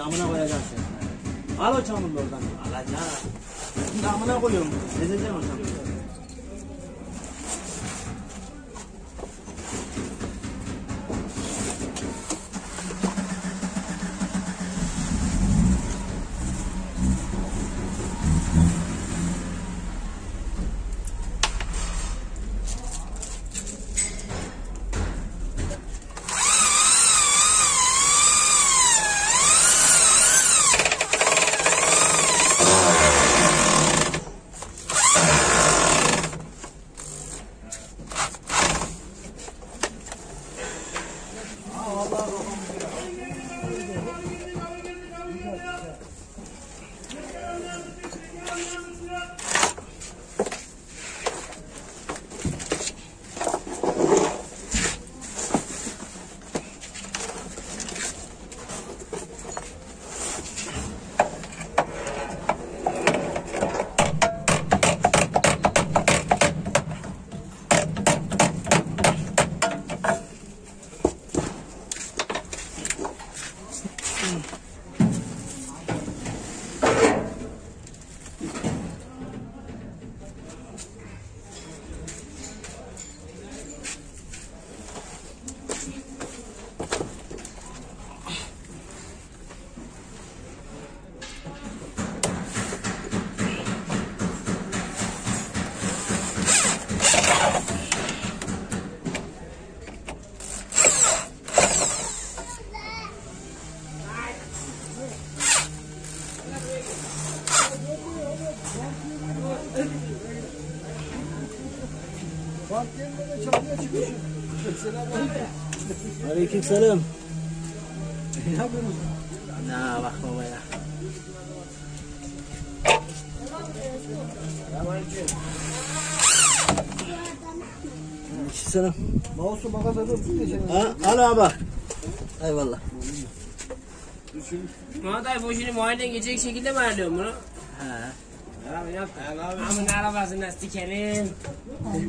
çamurlu al şimdi amına koyacaksın. Al o çamurlu oradan. Alacağım. Şimdi amına koyuyorum. Ezeceğim o çamurlu. Bak çatıya çıkmışım. Selamünaleyküm. Aleyküm selam. Ne yapıyorsunuz? Na bak babaya. Aleyküm selam. Mouse'u dur. Geçelim. Ha, al abi bak. Eyvallah. Muhammed abi bu şimdi muayene geçecek şekilde mi ayarlıyorum bunu? He. Abi yap. Amın arabasına stikerim. Peki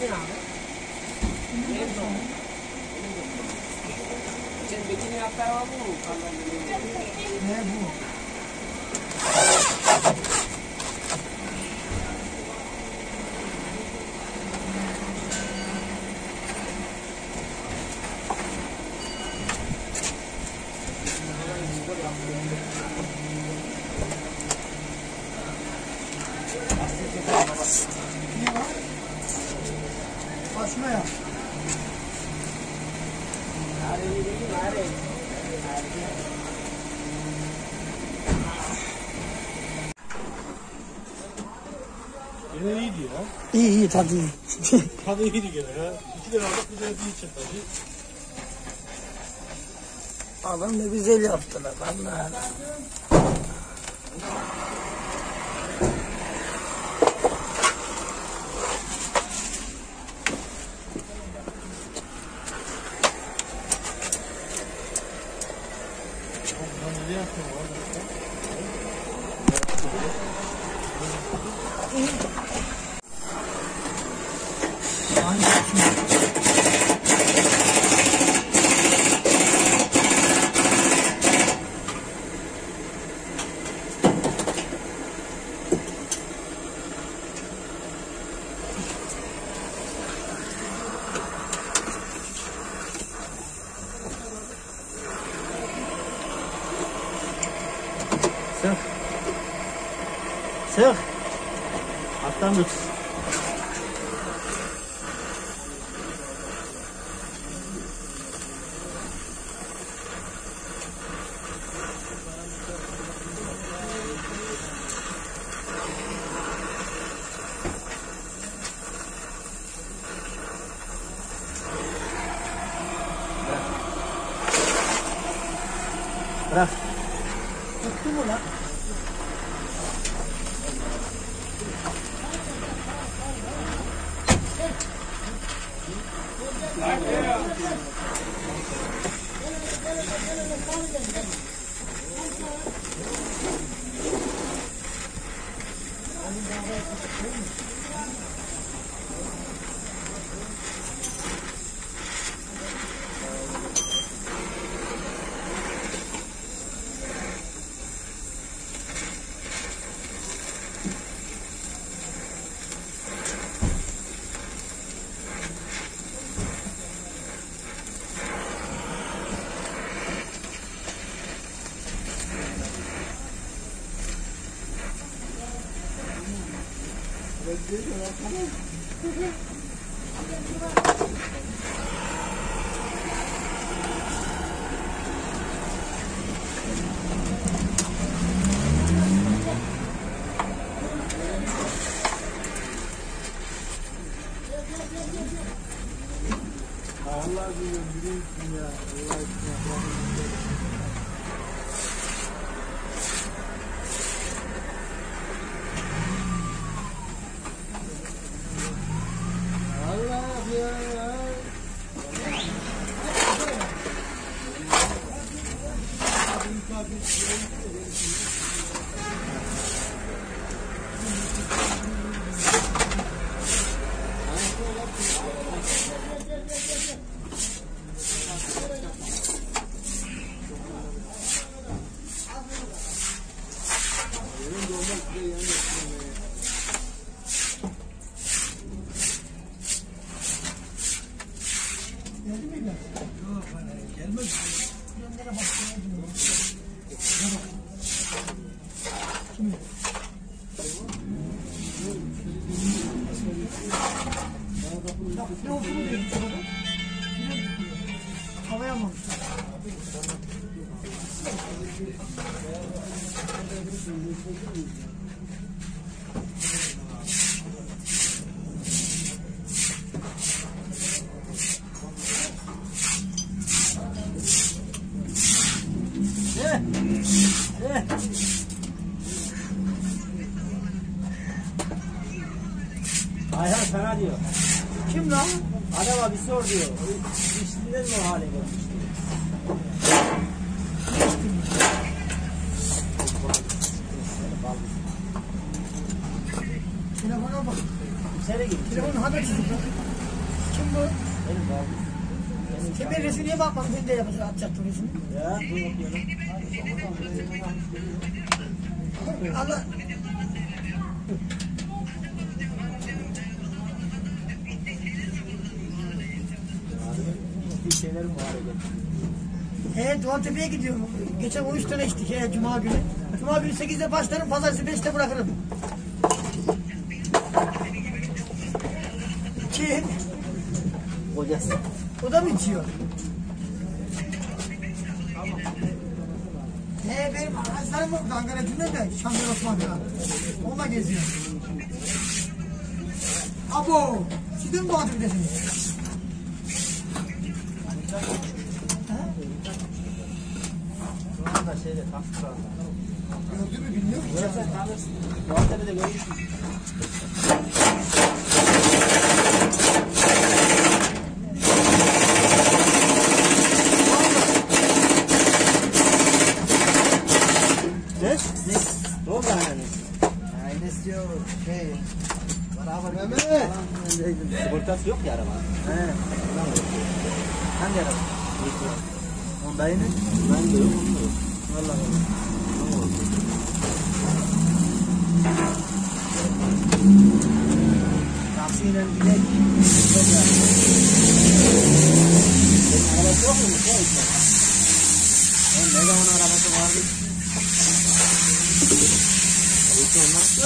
ne abi? Ne bu? Sen Bekir'in yaptığı araba bu mu? Ne bu? Basma ya. Yine iyiydi ya. İyi tadı iyi. Tadı iyiydi gene ya. İki lira aldık bir de bir için tabii. Adam ne güzel yaptılar vallahi. Sen Sık. Alttan tut. Bırak. Tuttu mu lan? Allah Ayhan sana diyor. Kim lan? Adama bir sor diyor. İşinden mi o hale gelmiş diyor. Telefona bak. İçeri gir. Telefonun haber çıktı. Kim bu? Benim abi. Sen bir resmine de yapacak, atacaktın resmi. Ya dur bakıyorum. Allah. Bir şeylerim var hale gelmiş. He Doğan Tepe'ye gidiyorum. Geçen 13 tane içtik he Cuma günü. Cuma günü 8'de başlarım, pazartesi 5'te bırakırım. Kim? Kocası. O da mı içiyor? He benim arkadaşlarım var Ankara Cümle'de Şamil Osman'da. Onunla geziyor. Abo! Siz de mi? Şu anda şeyde. Gördün mü bilmiyorum ki. Burası sen tanırsın. Bu Antalya'da görmüşsün. plakası yok ya arabanın. He. Hangi araba? Honda yine? Ben de yok, onda yok. Valla valla. Ne oldu? Taksiyle gidelim. Arabası yok mu? Yok mu? Ne zaman arabası vardı? Hiç olmaz.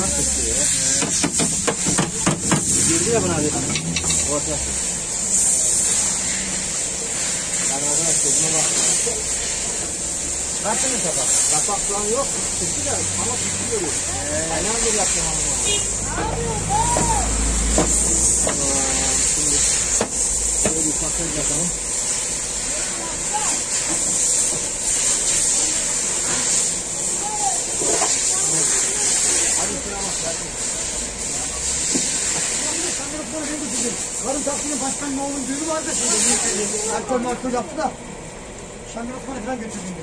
Nasıl şey ya? गिरती है बना देते हैं बहुत Kaçın sabah? Kapak falan yok. Çıktı da ama tutuyor. Aynen bir yaptım ama. Şimdi şöyle bir bakacağız ama. Yaptılar neydi bizim? Varın Taksim'in başkanın oğlunun düğünü vardı şimdi. Alkol markol yaptı da. Şangır Osman'ı falan götürdüm.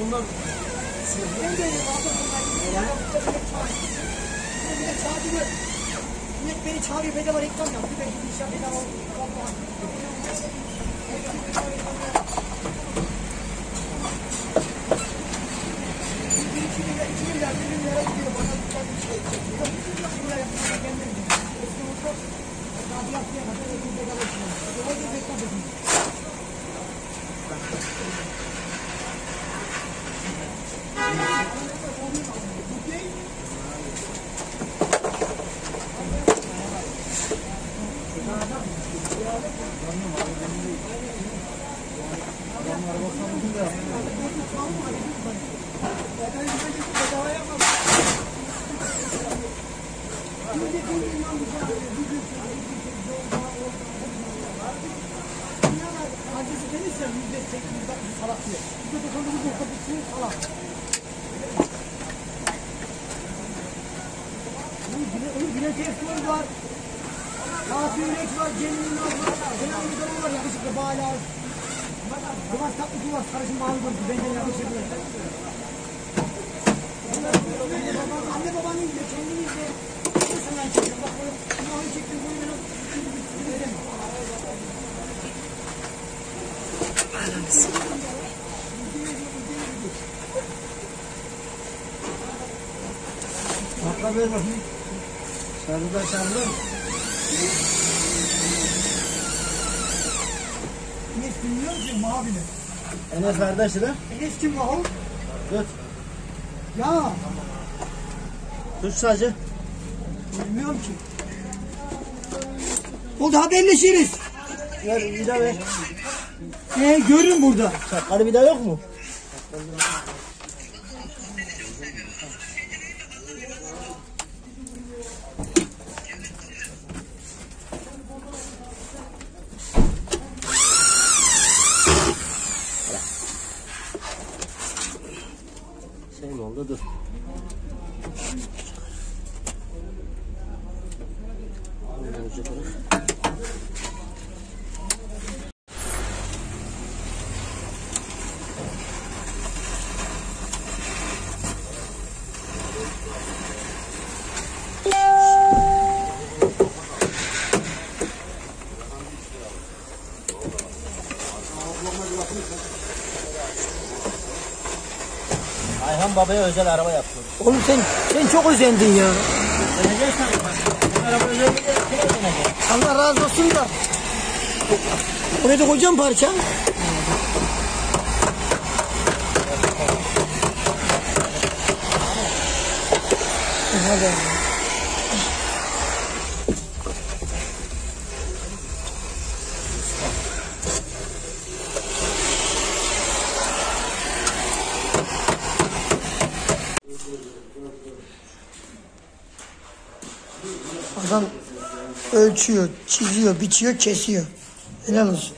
Onlar ben de öyle bazen bunlar gibi. Yani. Bir de çağırıyor. Millet beni çağırıyor bedava reklam yapıyor. Ben gideceğim bedava oldu. lazım. Atla ver bakayım. Sarıda sarıda. Enes bilmiyor musun mavini? Enes kardeş de. Enes kim o? Tut. Ya. Tut sadece. Bilmiyorum ki. Oldu haberleşiriz. Ver, bir daha ver. Ee görün burada. Çakları bir daha yok mu? Ayhan babaya özel araba yaptım. Oğlum sen, sen çok özendin ya. Araba özel bir de kime özenecek? Allah razı olsun da. Oraya da koyacağım parça. Hadi. Ölçüyor, çiziyor, biçiyor, kesiyor. Helal olsun.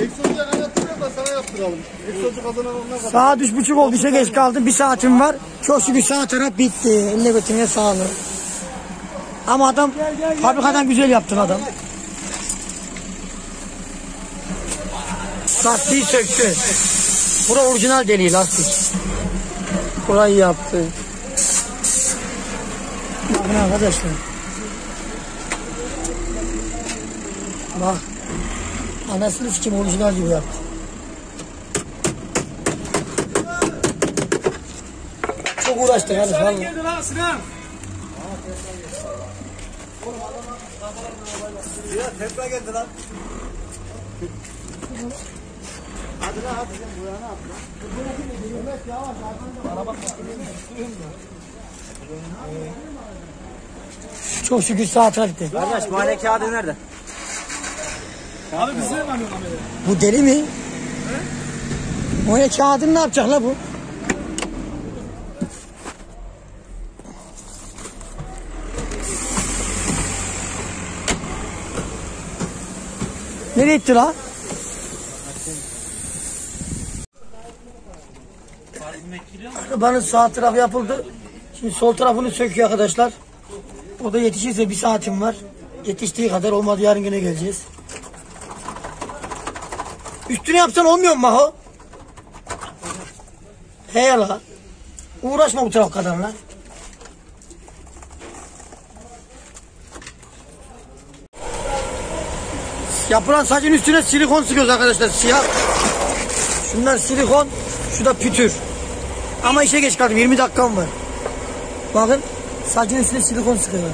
Egzozu yana yaptırıyor da sana yaptıralım. Egzozu kazanan onunla kadar. Saat üç buçuk oldu, işe geç kaldım. Bir saatim var. Çok şükür sağ taraf bitti. Eline götürmeye sağlık. Ama adam fabrikadan güzel yaptın adam. Lastiği söktü. Bura orijinal deliği lastik. Burayı yaptı. Bakın arkadaşlar. Bak. Anasını sikim orijinal gibi yaptı. Çok uğraştı hadi vallahi. Geldi lan Sinan. Ya tekrar geldi lan. Hadi lan hadi sen bu yana at lan. Çok şükür sağ taraf bitti. Kardeş muayene kağıdı nerede? Abi bize mi? Bu deli mi? O ne kağıdını ne yapacak la bu? Nereye gitti la? Arabanın sağ tarafı yapıldı. Şimdi sol tarafını söküyor arkadaşlar. O da yetişirse bir saatim var. Yetiştiği kadar olmadı yarın güne geleceğiz. Üstüne yapsan olmuyor mu Maho? He la. Uğraşma bu taraf kadar lan. Yapılan saçın üstüne silikon sıkıyoruz arkadaşlar siyah. Şunlar silikon, şu da pütür. Ama işe geç kaldım 20 dakikam var. Bakın saçın üstüne silikon sıkıyorlar.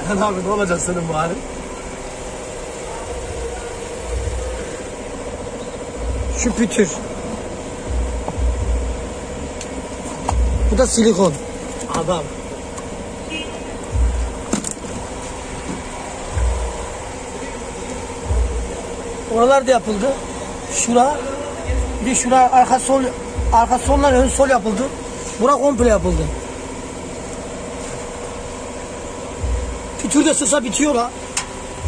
Ayhan abi ne olacak senin bu halin? Şu pütür. Bu da silikon. Adam. Oralar da yapıldı. Şura, bir de şura arka sol, arka solla ön sol yapıldı. Bura komple yapıldı. Pütür de sısa bitiyor la.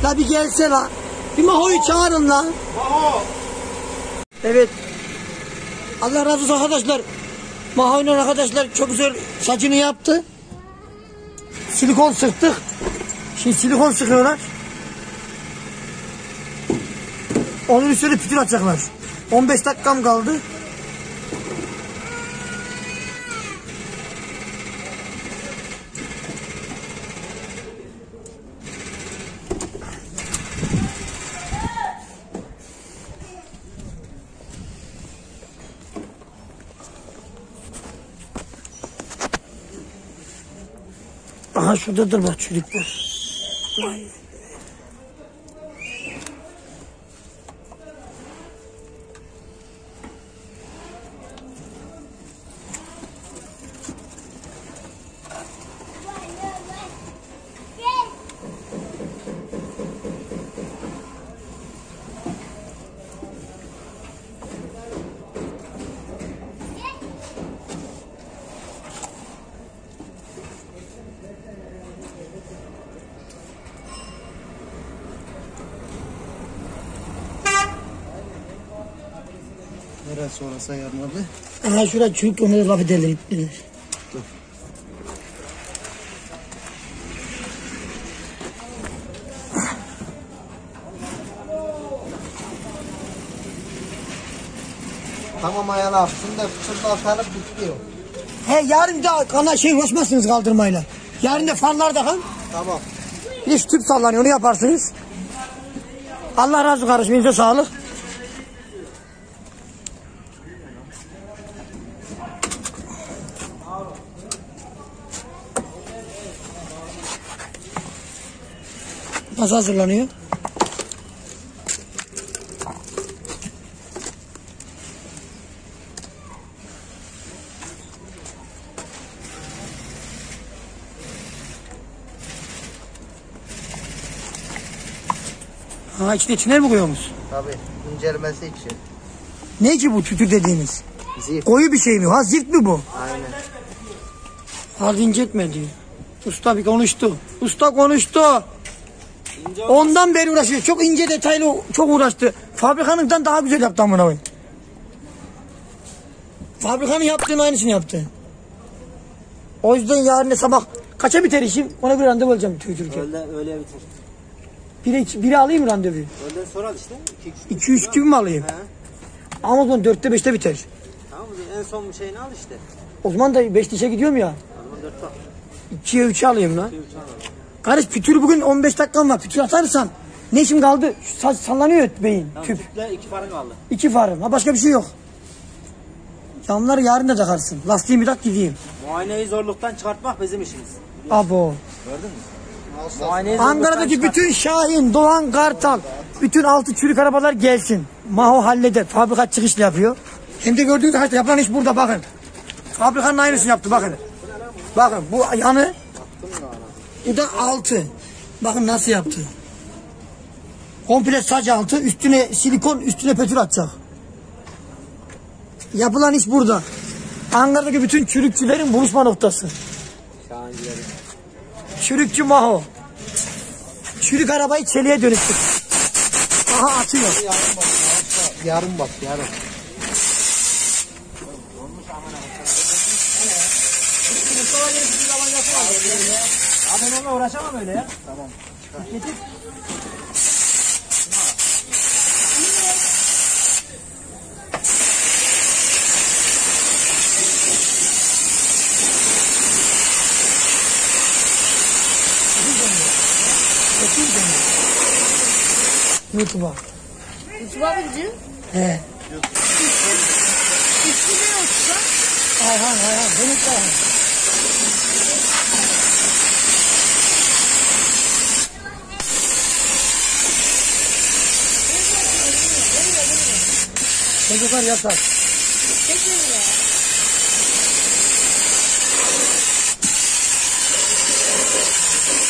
La bir gelse la. Bir Maho'yu çağırın la. Maho. Evet. Allah razı olsun arkadaşlar. Maho'yla arkadaşlar çok güzel saçını yaptı. Silikon sıktık. Şimdi silikon sıkıyorlar. Onun üstüne pütür atacaklar. 15 dakikam kaldı. Aha şuradadır bak çürükler. Vay. Neresi orası ayarın abi? Aha şurada çürük onu da laf ederler. ederler. Tamam. Şimdi de fıçırda atarıp bitiyor. He yarın da kana şey uğraşmazsınız kaldırmayla. Yarın da fanlar da kan. Tamam. Şu tüp sallanıyor onu yaparsınız. Allah razı olsun kardeşim. sağlık. Nasıl hazırlanıyor? Ha içine tünel mi koyuyorsunuz? Tabii. İncelmesi için. Ne ki bu tütür dediğiniz? Zif. Koyu bir şey mi? Ha zift mi bu? Aynen. Hadi incetme diyor. Usta bir konuştu. Usta konuştu. Ondan beri uğraşıyor. Çok ince detaylı çok uğraştı. Fabrikanından daha güzel yaptı amına koyayım. Fabrikanın yaptığının aynısını yaptı. O yüzden yarın sabah kaça biter işim? Ona göre randevu alacağım tüytürken. Öyle öyle bitir. Biri, biri alayım randevuyu? Öyle sonra işte. 2 3 2-3 gibi mi alayım? He. Ama o zaman 4'te 5'te biter. Tamam? En son şeyini al işte. O zaman da 5'te işe gidiyorum ya. O zaman 4 bak. 2'ye 3'e alayım lan. 2 3 al. Kardeş pütür bugün 15 dakikam var. Pütür atarsan ne işim kaldı? Şu saç sallanıyor beyin, Tamam, tüp. tüple 2 farı kaldı. İki farım. Ha başka bir şey yok. Camları yarın da takarsın. Lastiğimi tak gideyim. Muayeneyi zorluktan çıkartmak bizim işimiz. Abo. Muayeneyi zorluktan Ankara'daki çıkart- bütün Şahin, Doğan, Kartal, bütün altı çürük arabalar gelsin. Maho halleder. Fabrika çıkışlı yapıyor. Hem de gördüğünüz gibi yapılan iş burada bakın. Fabrikanın aynısını yaptı bakın. Bakın bu yanı bu da altı. Bakın nasıl yaptı. Komple saç altı, üstüne silikon, üstüne pötür atacak. Yapılan iş burada. Ankara'daki bütün çürükçülerin buluşma noktası. Şahancileri. Çürükçü Maho. Çürük arabayı çeliğe dönüştür. Aha atıyor. Yarın bak yarın. Abi ben onunla uğraşamam öyle ya. YouTube'a. YouTube'a bizi. He. İsmi ne olsa? Ayhan Ayhan. Benim de Ayhan. Çocuklar yasak. Çekmiyor ya.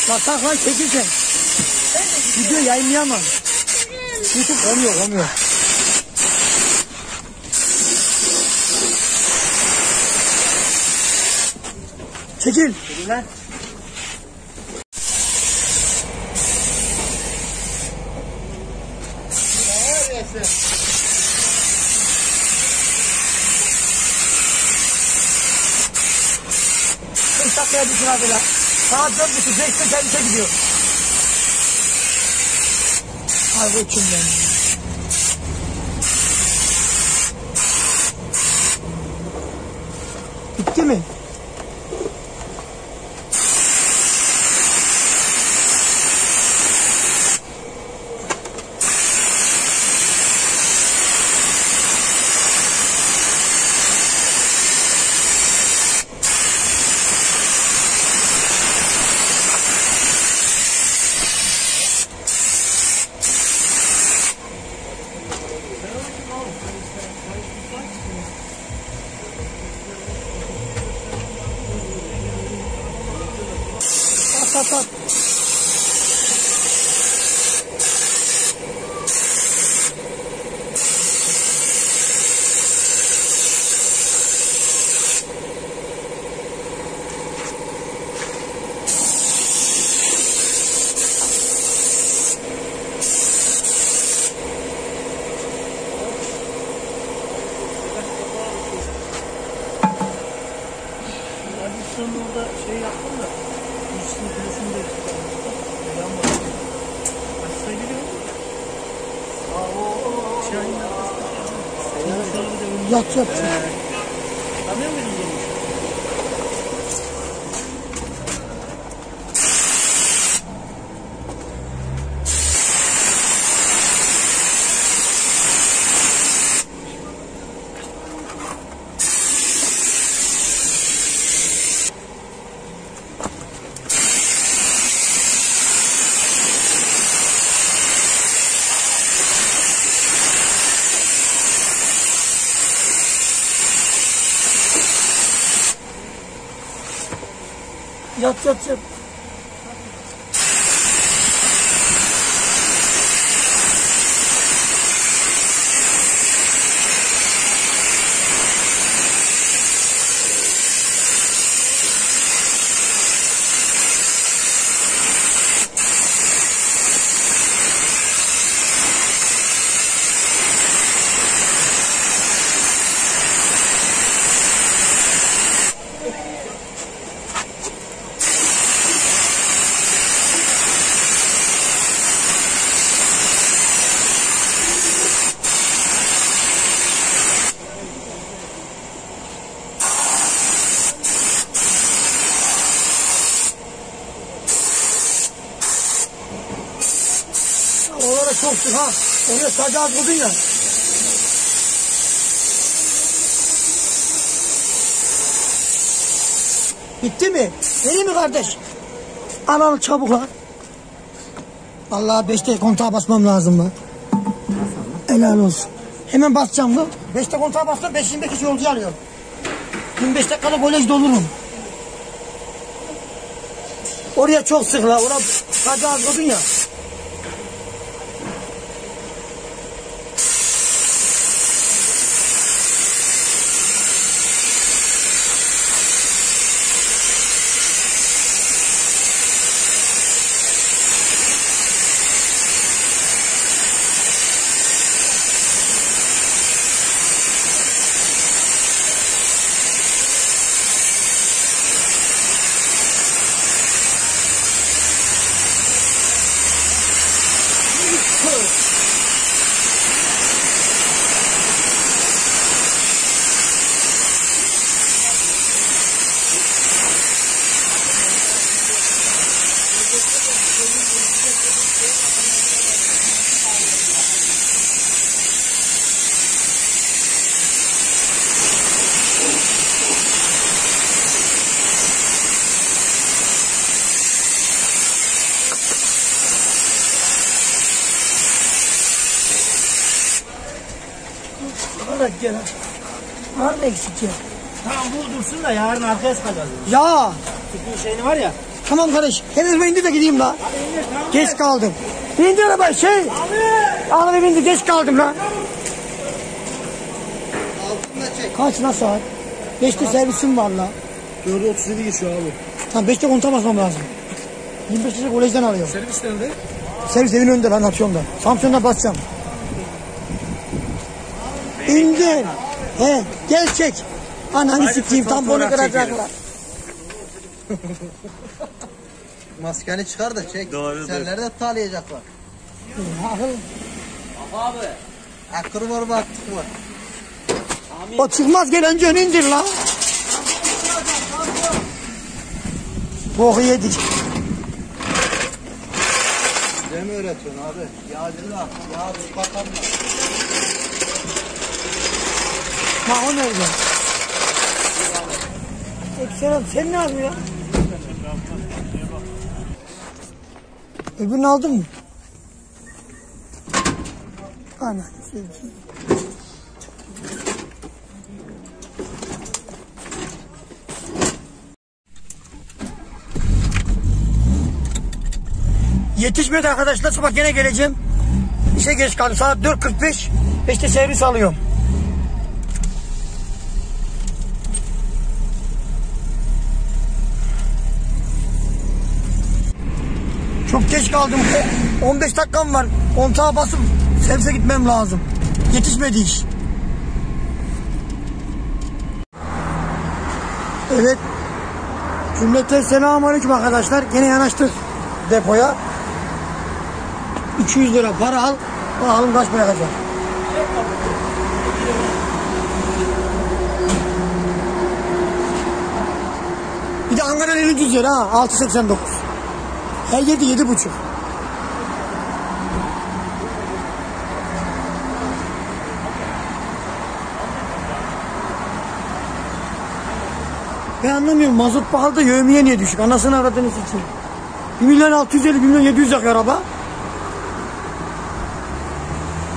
Yasak lan çekil sen. Video yayınlayamam. YouTube olmuyor olmuyor. Çekil. Lan. Beş dakikaya düşün abi lan. Saat dört buçuk, beşte servise gidiyor. Bu içimden. Bitti mi? Sen orada şey yaptın da üstünü kulesini de yanmadı. Kaçta giriyor? Aa o Şahin arkasında. Yat yat muydun bunu? Yat yat yat. Oralara çok sık Oraya sadece az vurdun ya. Bitti mi? Değil mi kardeş? Al al çabuk lan. Allah beşte kontağa basmam lazım lan. Helal olsun. Hemen basacağım lan. Beşte kontağa bastım. Beşinde kişi yolcu alıyorum. 25 dakikada kolej dolurum. Oraya çok sık la. Oraya sadece az ya. Evet gene. Var mı eksik ya? Tamam bu dursun da yarın arkaya sıkacağız. Ya Tüpün şeyini var ya. tamam kardeş. Henüz ben indir de gideyim la. Geç kaldım. İndir arabayı şey. Abi bindi geç kaldım çek. Kaç lan saat? Beşte servisim var la. 4'e 37 geçiyor abi. Tamam beşte kontağa basmam lazım. 25'te kolejden alıyorum. Servis nerede? Servis evin önünde lan atıyorum da. Samsun'da basacağım. İndir. He gel çek. Ananı sikeyim tamponu kıracaklar. Maskeni çıkar da çek. Doğrudur. Senleri de talayacaklar. Abi. Akır var baktık var. O çıkmaz gel önce onu indir lan. Boku yedik. Ne mi öğretiyorsun abi? Yağcılığa, yağ çıkartan Ha o nerede? Ekselam sen ne yapıyorsun ya? Öbürünü aldın mı? Ana. Yetişmedi arkadaşlar. Sabah gene geleceğim. İşe geç kaldım. Saat 4.45. İşte servis alıyorum. Çok geç kaldım. O- 15 dakikam var. Kontağa basıp servise gitmem lazım. Yetişmedi iş. Evet. Cümleten selamünaleyküm arkadaşlar. Gene yanaştık depoya. 200 lira para al. Bakalım kaç bırakacak. Bir de Ankara'nın ucuz yeri ha. 6.89. Her yerde 7.5. Ben anlamıyorum mazot pahalı da yövmiye niye düşük? Anasını aradığınız için. 1 milyon 650, 1 milyon 700 yakıyor araba.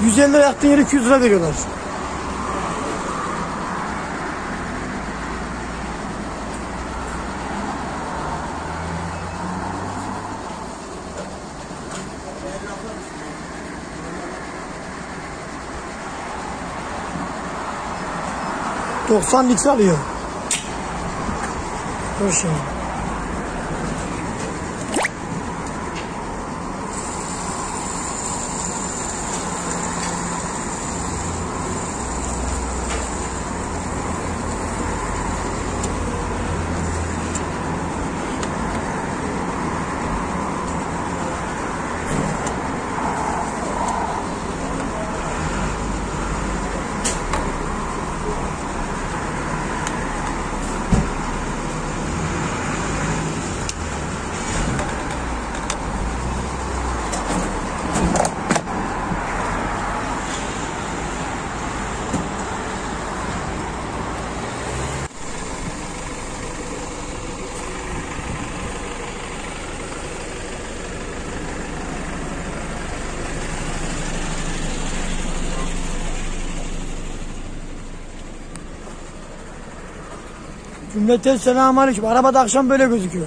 150 lira yaktığın yere 200 lira veriyorlar. ...90 litre alıyor. Dur şimdi. Cümleten selamun aleyküm. Arabada akşam böyle gözüküyor.